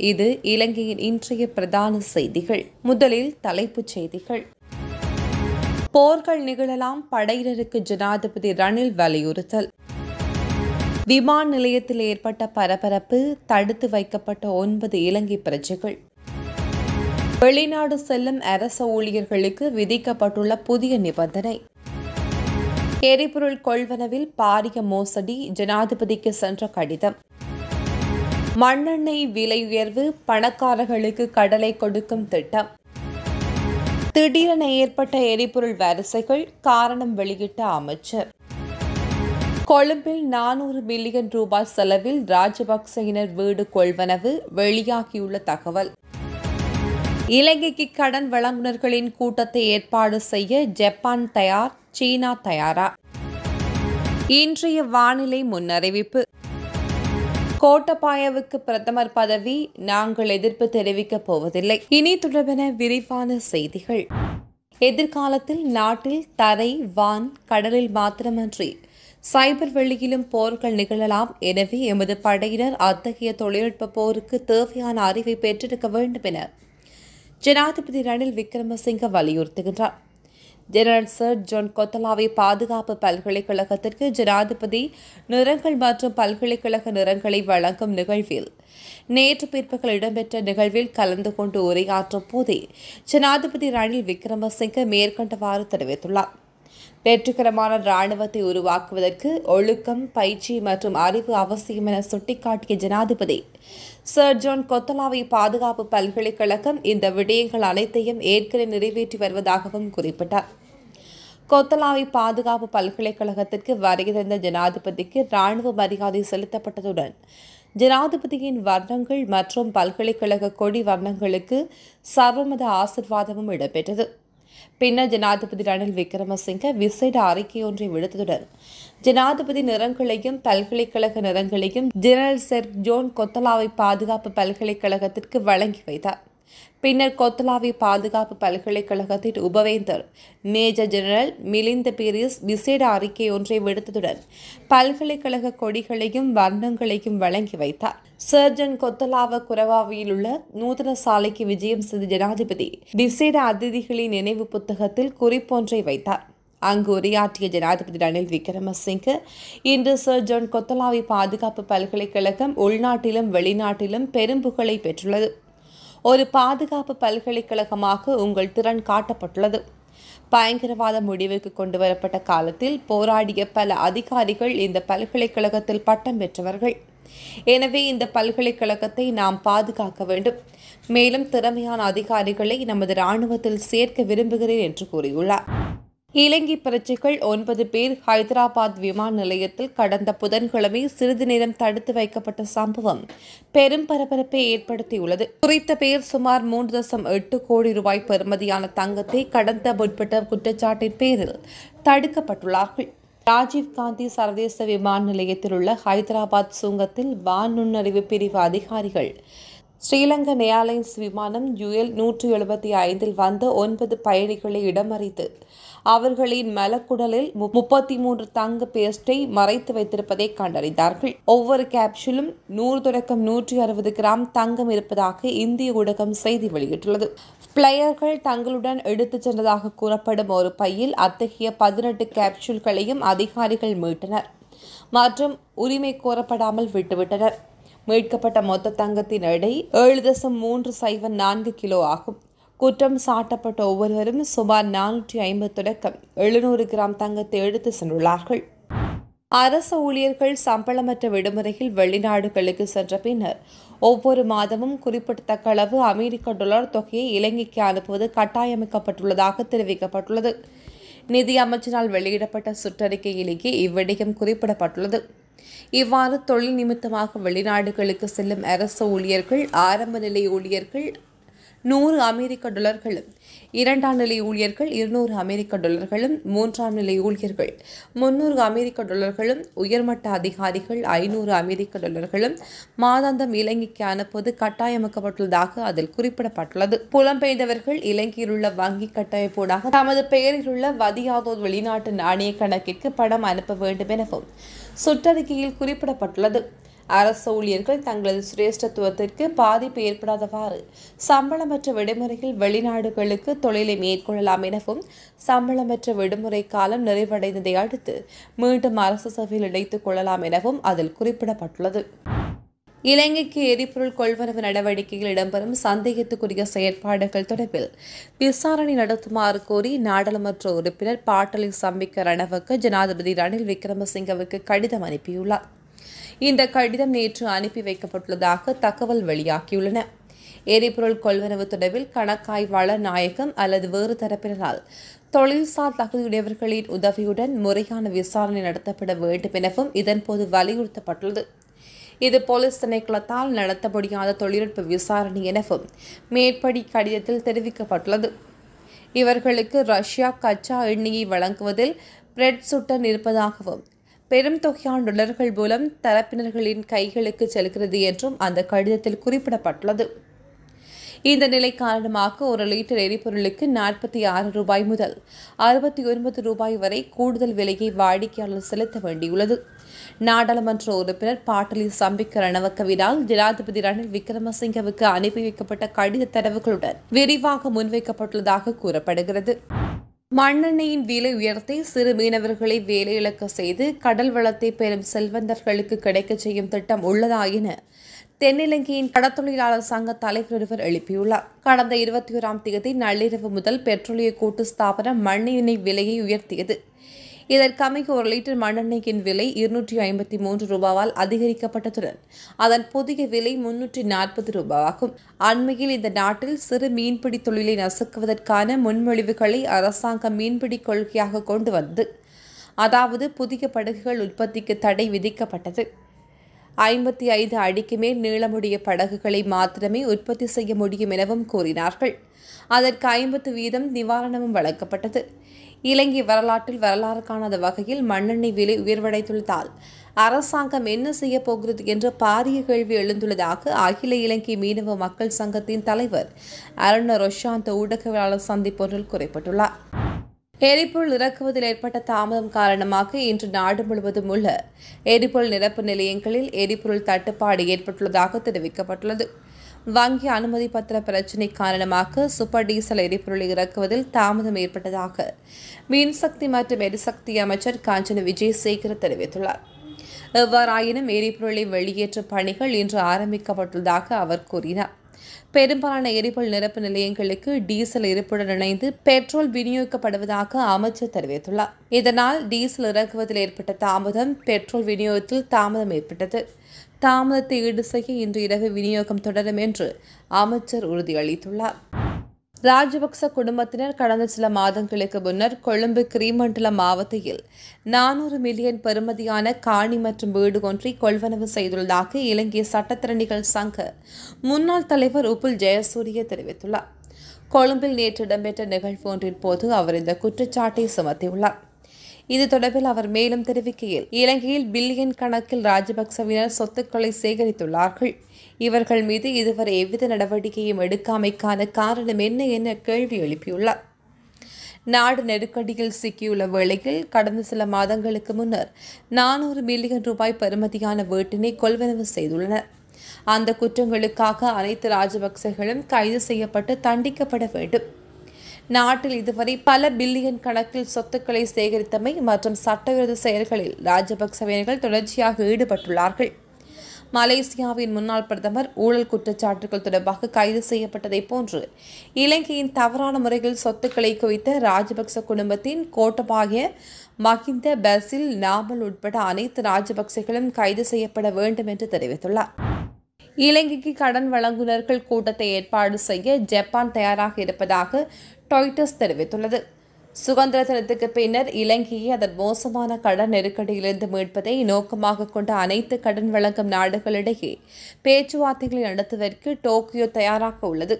இது இலங்கையின் இன்றைய பிரதான செய்திகள். முதலில் தலைப்புச் செய்திகள். போர்கள் நிகழலாம் படையினருக்கு ஜனாதிபதி ரணில் வலியுறுத்தல். விமான நிலையத்தில் ஏற்பட்ட பரபரப்பு தடுத்து வைக்கப்பட்ட ஒன்பது இலங்கை பிரஜைகள். வெளிநாடு செல்லும் அரச ஊழியர்களுக்கு விதிக்கப்பட்டுள்ள புதிய நிபந்தனை. எரிபொருள் கொள்வனவில் பாரிய மோசடி ஜனாதிபதிக்கு சென்ற கடிதம். மண்ணெண்ணெய் விலை உயர்வு பணக்காரர்களுக்கு கடலை கொடுக்கும் திட்டம். திடீரென ஏற்பட்ட எரிபொருள் வரிசைகள் காரணம் வெளியிட்ட அமைச்சர். கொழும்பில் நானூறு மில்லியன் ரூபாய் செலவில் ராஜபக்சேயினர் வீடு கொள்வனவு வெளியாகியுள்ள தகவல். இலங்கைக்கு கடன் வழங்குநர்களின் கூட்டத்தை ஏற்பாடு செய்ய ஜப்பான் தயார் சீனா தயாரா? இன்றைய வானிலை முன்னறிவிப்பு. கோட்டபாயவுக்கு பிரதமர் பதவி நாங்கள் எதிர்ப்பு தெரிவிக்கப் போவதில்லை. இனி தொடர்பென விரிவான செய்திகள். எதிர்காலத்தில் நாட்டில் தரை வான் கடலில் மாத்திரமன்றி சைபர் வெளியிலும் போர்கள் நிகழலாம். எனவே எமது படையினர் அத்தகைய தொழில்நுட்ப போருக்கு தேவையான அறிவை பெற்றிருக்க வேண்டும் என ஜனாதிபதி ரணில் விக்ரமசிங்க வலியுறுத்துகின்றார். ஜெனரல் சர் ஜான் கொத்தலாவை பாதுகாப்பு பல்கலைக்கழகத்திற்கு ஜனாதிபதி நிறங்கள் மற்றும் பல்கலைக்கழக நிறங்களை வழங்கும் நிகழ்வில். நேற்று பிற்பகல் இடம்பெற்ற நிகழ்வில் கலந்து கொண்டு உரையாற்றும் போதே ஜனாதிபதி ரணில் விக்ரமசிங்க மேற்கண்டவாறு தெரிவித்துள்ளார். வெற்றிகரமான ராணுவத்தை உருவாக்குவதற்கு ஒழுக்கம் பயிற்சி மற்றும் அறிவு அவசியம் என சுட்டிக்காட்டிய ஜனாதிபதி சர் ஜான் கொத்தலாவை பாதுகாப்பு பல்கலைக்கழகம் இந்த விடயங்கள் அனைத்தையும் ஏற்கனவே நிறைவேற்றி வருவதாகவும் குறிப்பிட்டார். கொத்தலாவை பாதுகாப்பு பல்கலைக்கழகத்திற்கு வருகை தந்த ஜனாதிபதிக்கு ராணுவ மரியாதை செலுத்தப்பட்டதுடன் ஜனாதிபதியின் வர்ணங்கள் மற்றும் பல்கலைக்கழக கொடி வர்ணங்களுக்கு சர்வமத ஆசிர்வாதமும் இடம்பெற்றது. பின்னர் ஜனாதிபதி ரணில் விக்ரமசிங்க விசேட அறிக்கை ஒன்றை விடுத்ததுடன் ஜனாதிபதி நிறங்களையும் பல்கலைக்கழக நிறங்களையும் ஜெனரல் செர் ஜோன் கொத்தலாவை பாதுகாப்பு பல்கலைக்கழகத்திற்கு வழங்கி வைத்தார். பின்னர் கொத்தலாவி பாதுகாப்பு பல்கலைக்கழகத்தின் உபவேந்தர் மேஜர் ஜெனரல் மிலிந்த பீரிஸ் விசேட அறிக்கை ஒன்றை விடுத்ததுடன் பல்கலைக்கழக கொடிகளையும் வர்ணங்களையும் வழங்கி வைத்தார். சர்ஜன் கொத்தலாவ குரவாவியில் உள்ள நூதன சாலைக்கு விஜயம் செய்த ஜனாதிபதி விசேட அதிதிகளின் நினைவு புத்தகத்தில் குறிப்பொன்றை வைத்தார். அங்கு உரையாற்றிய ஜனாதிபதி ரணில் விக்ரமசிங்க இன்று சர் ஜான் கொத்தலாவி பாதுகாப்பு பல்கலைக்கழகம் உள்நாட்டிலும் வெளிநாட்டிலும் பெரும் புகழை பெற்றுள்ளது. ஒரு பாதுகாப்பு பல்கலைக்கழகமாக உங்கள் திறன் காட்டப்பட்டுள்ளது. பயங்கரவாத முடிவுக்கு கொண்டு வரப்பட்ட காலத்தில் போராடிய பல அதிகாரிகள் இந்த பல்கலைக்கழகத்தில் பட்டம் பெற்றவர்கள். எனவே இந்த பல்கலைக்கழகத்தை நாம் பாதுகாக்க வேண்டும். மேலும் திறமையான அதிகாரிகளை நமது இராணுவத்தில் சேர்க்க விரும்புகிறேன் என்று கூறியுள்ளார். இலங்கை பிரஜைகள் ஒன்பது பேர் ஹைதராபாத் விமான நிலையத்தில் கடந்த புதன்கிழமை சிறிது நேரம் தடுத்து வைக்கப்பட்ட சம்பவம் பெரும் பரபரப்பை ஏற்படுத்தியுள்ளது. குறித்த பேர் சுமார் மூன்று தசம் எட்டு கோடி ரூபாய் பெறுமதியான தங்கத்தை கடந்த முற்பட்ட குற்றச்சாட்டின் பேரில் தடுக்கப்பட்டுள்ளார்கள். ராஜீவ்காந்தி சர்வதேச விமான நிலையத்தில் உள்ள ஹைதராபாத் சுங்கத்தில் வான் நுண்ணறிவு பிரிவு அதிகாரிகள் ஸ்ரீலங்கா ஏர்லைன்ஸ் விமானம் யுஎல் நூற்றி எழுபத்தி ஐந்தில் வந்த ஒன்பது பயணிகளை இடமறித்து அவர்களின் மலக்குடலில் முப்பத்தி மூன்று தங்க பேஸ்டை மறைத்து வைத்திருப்பதை கண்டறிந்தார்கள். ஒவ்வொரு கேப்சூலும் நூறு தொடக்கம் நூற்றி அறுபது கிராம் தங்கம் இருப்பதாக இந்திய ஊடகம் செய்தி வெளியிட்டுள்ளது. பிளேயர்கள் தங்களுடன் எடுத்துச் சென்றதாக கூறப்படும் ஒரு பையில் அத்தகைய பதினெட்டு கேப்சூல்களையும் அதிகாரிகள் மீட்டனர் மற்றும் உரிமை கோரப்படாமல் விட்டுவிட்டனர். மீட்கப்பட்ட மொத்த தங்கத்தின் எடை ஏழு தசம் மூன்று சைவன் நான்கு கிலோ ஆகும். குற்றம் சாட்டப்பட்ட ஒவ்வொருவரும் சுமார் நானூற்றி ஐம்பது தொடக்கம் எழுநூறு கிராம் தங்கத்தை எடுத்து சென்றுள்ளார்கள். அரசு ஊழியர்கள் சம்பளமற்ற விடுமுறையில் வெளிநாடுகளுக்கு சென்ற பின்னர் ஒவ்வொரு மாதமும் குறிப்பிடத்தக்க அளவு அமெரிக்க டாலர் தொகையை இலங்கைக்கு அனுப்புவது கட்டாயமைக்கப்பட்டுள்ளதாக தெரிவிக்கப்பட்டுள்ளது. நிதி அமைச்சரால் வெளியிடப்பட்ட சுற்றறிக்கையிலேயே இவ்விடயம் குறிப்பிடப்பட்டுள்ளது. இவ்வாறு தொழில் நிமித்தமாக வெளிநாடுகளுக்கு செல்லும் அரசு ஊழியர்கள் ஆரம்ப நிலை ஊழியர்கள் நூறு அமெரிக்க டாலர்களும் இரண்டாம் நிலை ஊழியர்கள் இருநூறு அமெரிக்க டாலர்களும் மூன்றாம் நிலை ஊழியர்கள் முன்னூறு அமெரிக்க டாலர்களும் உயர்மட்ட அதிகாரிகள் ஐநூறு அமெரிக்க டாலர்களும் மாதாந்தம் இலங்கைக்கு அனுப்புவது கட்டாயமாக்கப்பட்டுள்ளதாக அதில் குறிப்பிடப்பட்டுள்ளது. புலம்பெயர்ந்தவர்கள் இலங்கையில் உள்ள வங்கி கட்டமைப்பூடாக தமது பெயரில் உள்ள வதியாதோர் வெளிநாட்டு நாணய கணக்கிற்கு பணம் அனுப்ப வேண்டும் எனவும் சுற்றறிக்கையில் குறிப்பிடப்பட்டுள்ளது. அரசு ஊழியர்கள் தங்களது சிரேஷ்டத்துவத்திற்கு பாதிப்பு ஏற்படாதவாறு சம்பளமற்ற விடுமுறையில் வெளிநாடுகளுக்கு தொழிலை மேற்கொள்ளலாம் எனவும் சம்பளமற்ற விடுமுறை காலம் நிறைவடைந்ததை அடுத்து மீண்டும் அரசு சபையில் இணைத்துக் கொள்ளலாம் எனவும் அதில் குறிப்பிடப்பட்டுள்ளது. இலங்கைக்கு எரிபொருள் கொள்வனவு நடவடிக்கையில் இடம்பெறும் சந்தேகத்துக்குரிய செயற்பாடுகள் தொடர்பில் விசாரணை நடத்துமாறு கோரி நாடாளுமன்ற உறுப்பினர் பாட்டலி சம்பிக்க ரணவுக்கு ஜனாதிபதி ரணில் விக்ரமசிங்கவுக்கு கடிதம் அனுப்பியுள்ளார். இந்த கடிதம் நேற்று அனுப்பி வைக்கப்பட்டுள்ளதாக தகவல் வெளியாகியுள்ளன. எரிபொருள் கொள்வனவு தொடர்பில் கணக்காய்வாளர் நாயகம் அல்லது வேறு தரப்பினரால் தொழில்சார் தகுதியுடையவர்களின் உதவியுடன் முறையான விசாரணை நடத்தப்பட வேண்டும் எனவும் இதன்போது வலியுறுத்தப்பட்டுள்ளது. இது போலீஸ் திணைக்களத்தால் நடத்த முடியாத தொழில்நுட்ப விசாரணை எனவும் மேற்படி கடிதத்தில் தெரிவிக்கப்பட்டுள்ளது. இவர்களுக்கு ரஷ்யா கச்சா எண்ணெயை வழங்குவதில் பிரெட் சுட்டன் இருப்பதாகவும் பெரும் தொகையான டொலர்கள் மூலம் தரப்பினர்களின் கைகளுக்கு செல்கிறது என்றும் அந்த கடிதத்தில் குறிப்பிடப்பட்டுள்ளது. இந்த நிலை காரணமாக ஒரு லிட்டர் எரிபொருளுக்கு நாற்பத்தி ஆறு ரூபாய் முதல் அறுபத்தி ஒன்பது ரூபாய் வரை கூடுதல் விலையை வாடிக்கையாளர் செலுத்த வேண்டியுள்ளது. நாடாளுமன்ற உறுப்பினர் பாட்டலி சம்பிக்க ரணவக்கவினால் ஜனாதிபதி ரணில் விக்ரமசிங்கவுக்கு அனுப்பி வைக்கப்பட்ட கடித தரவுகளுடன் விரிவாக முன்வைக்கப்பட்டுள்ளதாக கூறப்படுகிறது. மண்ணெண்ணெயின் விலை உயர்த்தி சிறு மீனவர்களை வேலையிழக்க செய்து கடல் வளத்தை பெறும் செல்வந்தர்களுக்கு கிடைக்கச் செய்யும் திட்டம் உள்ளதா என தென்னிலங்கையின் கடத்தொழிலாளர் சங்க தலைவர் ஒருவர் எழுப்பியுள்ளார். கடந்த இருபத்தி ஓராம் தேதி நள்ளிரவு முதல் பெட்ரோலிய கூட்டு ஸ்தாபனம் மண்ணெண்ணெய் விலையை உயர்த்தியது. இதற்கமைய ஒரு லிட்டர் மண்ணெண்ணெயின் விலை இருநூற்றி ஐம்பத்தி மூன்று ரூபாவால் அதிகரிக்கப்பட்டதுடன் அதன் புதிய விலை முன்னூற்றி நாற்பது ரூபாவாகும். அண்மையில் இந்த நாட்டில் சிறு மீன்பிடி தொழிலை நசுக்குவதற்கான முன்மொழிவுகளை அரசாங்கம் மீன்பிடி கொள்கையாக கொண்டு வந்தது. அதாவது புதிய படகுகள் உற்பத்திக்கு தடை விதிக்கப்பட்டது. ஐம்பத்தி ஐந்து அடிக்கு மேல் நீளமுடைய படகுகளை மாத்திரமே உற்பத்தி செய்ய முடியும் எனவும் கூறினார்கள். அதற்கு ஐம்பது வீதம் நிவாரணமும் வழங்கப்பட்டது. இலங்கை வரலாற்றில் வரலாறு காணாத வகையில் மண்ணெண்ணெய் விலை உயர்வடைந்துள்ளதால் அரசாங்கம் என்ன செய்ய போகிறது என்ற பாரிய கேள்வி எழுந்துள்ளதாக அகில இலங்கை மீனவ மக்கள் சங்கத்தின் தலைவர் அருண ரொஷாந்த் ஊடகவியலாளர் சந்திப்பொன்றில் குறிப்பிட்டுள்ளார். எரிபொருள் இறக்குவதில் ஏற்பட்ட தாமதம் காரணமாக இன்று நாடு முழுவதும் உள்ள எரிபொருள் நிரப்பு நிலையங்களில் எரிபொருள் தட்டுப்பாடு ஏற்பட்டுள்ளதாக தெரிவிக்கப்பட்டுள்ளது. வங்கி அனுமதி பத்திர பிரச்சினை காரணமாக சூப்பர் டீசல் எரிபொருளை இறக்குவதில் தாமதம் ஏற்பட்டதாக மின்சக்தி மற்றும் எரிசக்தி அமைச்சர் காஞ்சன விஜயசேகர் தெரிவித்துள்ளார். எவ்வாறாயினும் எரிபொருளை வெளியேற்றும் பணிகள் இன்று ஆரம்பிக்கப்பட்டுள்ளதாக அவர் கூறினார். பெரும்பாலான எரிபொருள் நிரப்பு நிலையங்களுக்கு டீசல் இருப்புடன் இணைந்து பெட்ரோல் விநியோகிக்கப்படுவதாக அமைச்சர் தெரிவித்துள்ளார். இதனால் டீசல் இறக்குவதில் ஏற்பட்ட தாமதம் பெட்ரோல் விநியோகத்தில் தாமதம் ஏற்பட்டது. தாமதத்தை ஈடு செய்ய இன்று இரவு விநியோகம் தொடரும் என்று அமைச்சர் உறுதியளித்துள்ளார். ராஜபக்ச குடும்பத்தினர் கடந்த சில மாதங்களுக்கு முன்னர் கொழும்பு கிரீமண்டலம் மாவட்டத்தில் நானூறு மில்லியன் பெறுமதியான காணி மற்றும் வீடு ஒன்றை கொள்வனவு செய்துள்ளதாக இலங்கை சட்டத்திறனிகள் சங்க முன்னாள் தலைவர் உப்புல் ஜெயசூரிய தெரிவித்துள்ளார். கொழும்பில் நேற்று இடம்பெற்ற நிகழ்வு ஒன்றின் போது அவர் இந்த குற்றச்சாட்டை சுமத்தியுள்ளார். இது தொடர்பில் அவர் மேலும் தெரிவிக்கையில் இலங்கையில் பில்லியன் கணக்கில் ராஜபக்சவினர் சொத்துக்களை சேகரித்துள்ளார்கள். இவர்கள் மீது இதுவரை எவ்வித நடவடிக்கையும் எடுக்காமைக்கான காரணம் என்ன என கேள்வி எழுப்பியுள்ளார். நாடு நெருக்கடியில் சிக்கியுள்ள வேளையில் கடந்த சில மாதங்களுக்கு முன்னர் நானூறு மில்லியன் ரூபாய் பெறுமதியான வீட்டினை கொள்வனவு செய்துள்ளனர். அந்த குற்றங்களுக்காக அனைத்து ராஜபக்சர்களும் கைது செய்யப்பட்டு தண்டிக்கப்பட வேண்டும். நாட்டில் இதுவரை பல பில்லியன் கணக்கில் சொத்துக்களை சேகரித்தமை மற்றும் சட்டவிரோத செயல்களில் ராஜபக்சவியர்கள் தொடர்ச்சியாக ஈடுபட்டுள்ளார்கள். மலேசியாவின் முன்னாள் பிரதமர் ஊழல் குற்றச்சாட்டுகள் தொடர்பாக கைது செய்யப்பட்டதைப் போன்று இலங்கையின் தவறான முறையில் சொத்துக்களை குவித்த ராஜபக்ச குடும்பத்தின் கோட்டபாய மஹிந்த பசில் நாமல் உட்பட அனைத்து ராஜபக்சர்களும் கைது செய்யப்பட வேண்டும் என்று தெரிவித்துள்ளார். இலங்கைக்கு கடன் வழங்குநர்கள் கூட்டத்தை ஏற்பாடு செய்ய ஜப்பான் தயாராக இருப்பதாக டொய்டஸ் தெரிவித்துள்ளது. சுதந்திர தினத்துக்கு பின்னர் இலங்கையை அதன் மோசமான கடன் நெருக்கடியிலிருந்து மீட்பதை நோக்கமாக கொண்ட அனைத்து கடன் வழங்கும் நாடுகளிடையே பேச்சுவார்த்தைகளை நடத்துவதற்கு டோக்கியோ தயாராக உள்ளது.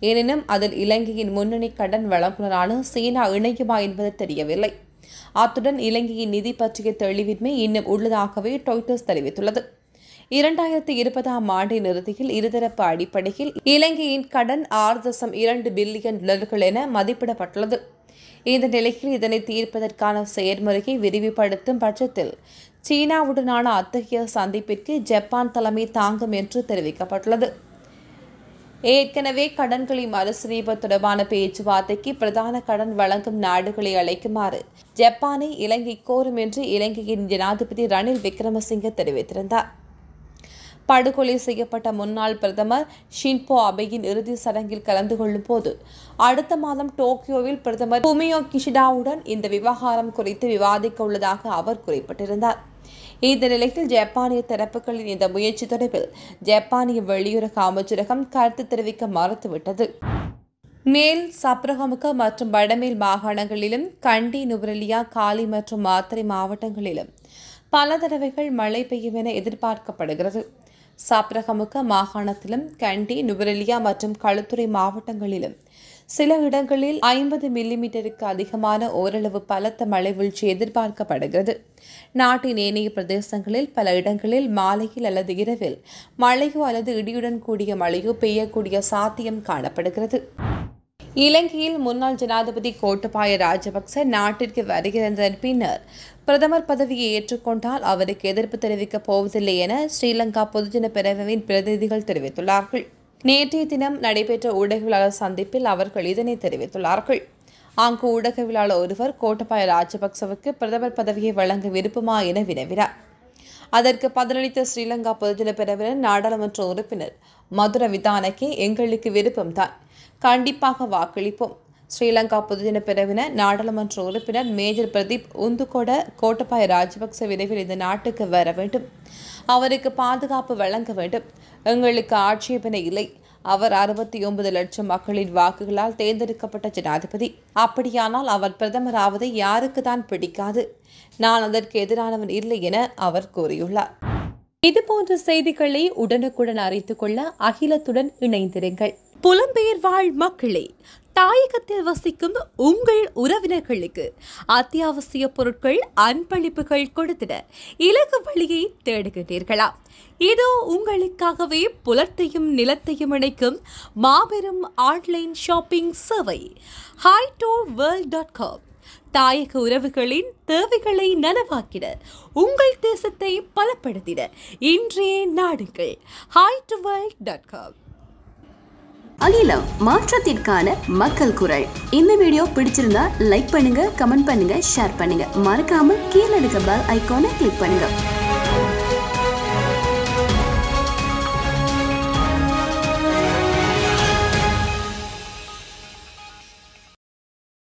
எனினும் அதில் இலங்கையின் முன்னணி கடன் வழங்குநரான சீனா இணையுமா என்பது தெரியவில்லை. அத்துடன் இலங்கையின் நிதி பற்றிய தெளிவின்மை இன்னும் உள்ளதாகவே டொய்டர்ஸ் தெரிவித்துள்ளது. இரண்டாயிரத்தி இருபதாம் ஆண்டின் இறுதியில் இருதரப்பு அடிப்படையில் இலங்கையின் கடன் ஆறு தசம் இரண்டு பில்லியன் டாலர்கள் என மதிப்பிடப்பட்டுள்ளது. இந்த நிலையில் இதனை தீர்ப்பதற்கான செயற்முறையை விரிவுபடுத்தும் பட்சத்தில் சீனாவுடனான அத்தகைய சந்திப்பிற்கு ஜப்பான் தலைமை தாங்கும் என்று தெரிவிக்கப்பட்டுள்ளது. ஏற்கனவே கடன்களை மறுசீரமைப்பு தொடர்பான பேச்சுவார்த்தைக்கு பிரதான கடன் வழங்கும் நாடுகளை அழைக்குமாறு ஜப்பானை இலங்கை கோரும் என்று இலங்கையின் ஜனாதிபதி ரணில் விக்ரமசிங்க தெரிவித்திருந்தார். படுகொலை செய்யப்பட்ட முன்னாள் பிரதமர் ஷின்போ அபேயின் இறுதி சடங்கில் கலந்து கொள்ளும் போது அடுத்த மாதம் டோக்கியோவில் பிரதமர் புமியோ கிஷிடாவுடன் இந்த விவகாரம் குறித்து விவாதிக்க உள்ளதாக அவர் குறிப்பிட்டிருந்தார். இந்த நிலையில் ஜப்பானிய தரப்புகளின் இந்த முயற்சி தொடர்பில் ஜப்பானிய வெளியுறவு அமைச்சரகம் கருத்து தெரிவிக்க மறுத்துவிட்டது. மேல் சப்ரகமுக மற்றும் வடமேல் மாகாணங்களிலும் கண்டி நுவரெலியா காலி மற்றும் மாத்திரை மாவட்டங்களிலும் பல தடவைகள் மழை பெய்யும் என எதிர்பார்க்கப்படுகிறது. சாப்ரகமுக மாகாணத்திலும் கண்டி நுவரெலியா மற்றும் களுத்துறை மாவட்டங்களிலும். சில இடங்களில் ஐம்பது மில்லிமீட்டருக்கு அதிகமான ஓரளவு பலத்த மழை வீழ்ச்சி எதிர்பார்க்கப்படுகிறது. நாட்டின் ஏனைய பிரதேசங்களில் பல இடங்களில் மாலையில் அல்லது இரவில் மழையோ அல்லது இடியுடன் கூடிய மழையோ பெய்யக்கூடிய சாத்தியம் காணப்படுகிறது. இலங்கையில் முன்னாள் ஜனாதிபதி கோட்டபாய ராஜபக்ச நாட்டிற்கு வருகிறதன் பின்னர் பிரதமர் பதவியை ஏற்றுக்கொண்டால் அவருக்கு எதிர்ப்பு தெரிவிக்கப் போவதில்லை என ஸ்ரீலங்கா பொதுஜன பேரவையின் பிரதிநிதிகள் தெரிவித்துள்ளார்கள். நேற்றைய தினம் நடைபெற்ற ஊடகவியலாளர் சந்திப்பில் அவர்கள் இதனை தெரிவித்துள்ளார்கள். அங்கு ஊடகவியலாளர் ஒருவர் கோட்டபாய ராஜபக்சவுக்கு பிரதமர் பதவியை வழங்க விருப்பமா என வினவினார். அதற்கு பதிலளித்த ஸ்ரீலங்கா பொதுஜன பிரிவினர் நாடாளுமன்ற உறுப்பினர் மதுர விதானக்கே எங்களுக்கு விருப்பம்தான். கண்டிப்பாக வாக்களிப்போம். ஸ்ரீலங்கா பொதுஜன பிரிவினர் நாடாளுமன்ற உறுப்பினர் மேஜர் பிரதீப் உந்துகொட கோட்டபாய ராஜபக்ச விரைவில் இந்த நாட்டுக்கு வர வேண்டும். அவருக்கு பாதுகாப்பு வழங்க வேண்டும். எங்களுக்கு ஆட்சேபனை இல்லை. அவர் அறுபத்தி ஒன்பது லட்சம் மக்களின் வாக்குகளால் தேர்ந்தெடுக்கப்பட்ட ஜனாதிபதி. அப்படியானால் அவர் பிரதமராவதை யாருக்கு தான் பிடிக்காது. நான் அதற்கு எதிரானவன் இல்லை என அவர் கூறியுள்ளார். இதுபோன்ற செய்திகளை உடனுக்குடன் அறிந்து கொள்ள அகிலத்துடன் இணைந்திருங்கள். புலம்பெயர் வாழ் மக்களே தாயகத்தில் வசிக்கும் உங்கள் உறவினர்களுக்கு அத்தியாவசிய பொருட்கள் அன்பளிப்புகள் கொடுத்திட இலகு வழியை தேடுகின்றீர்களா? இதோ உங்களுக்காகவே புலத்தையும் நிலத்தையும் இணைக்கும் மாபெரும் ஆன்லைன் ஷாப்பிங் சேவை hi to world dot com தாயக உறவுகளின் தேவைகளை நனவாக்கிட உங்கள் தேசத்தை பலப்படுத்திட இன்றைய hi to world dot com அகிலம் மாற்றத்திற்கான மக்கள் குரல். இந்த வீடியோ பிடிச்சிருந்தா லைக் பண்ணுங்க கமெண்ட் பண்ணுங்க ஷேர் பண்ணுங்க. மறக்காம கீழே இருக்க பெல் ஐக்கானை கிளிக் பண்ணுங்க.